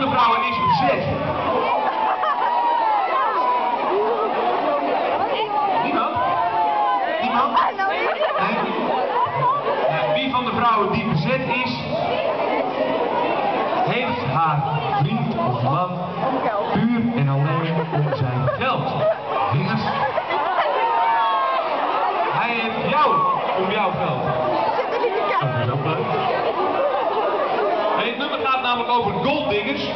bezet. Niemand? Niemand? Nee? Ja, wie van de vrouwen die bezet is, heeft haar vriend of man puur en alleen om zijn geld. Vingers. Hij heeft jou om jouw geld. Dat is ook leuk. Hey, het nummer gaat namelijk over golddingers.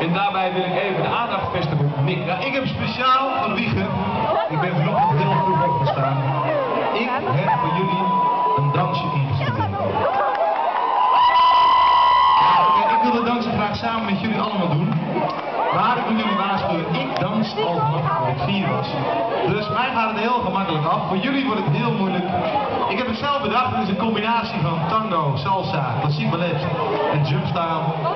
En daarbij wil ik even de aandacht vestigen op Nick. Ik heb speciaal van Wiegen, ik ben vanochtend heel vroeg opgestaan. Ik heb voor jullie een dansje ingestudeerd. Ja, ik wil de dansje graag samen met jullie allemaal doen. Maar ik jullie waarschuwen, ik dans al vanaf ik vier was. Dus mij gaat het heel gemakkelijk af. Voor jullie wordt het heel moeilijk. Ik heb het zelf bedacht, het is een combinatie van tango, salsa, klassiek ballet en jumpstyle.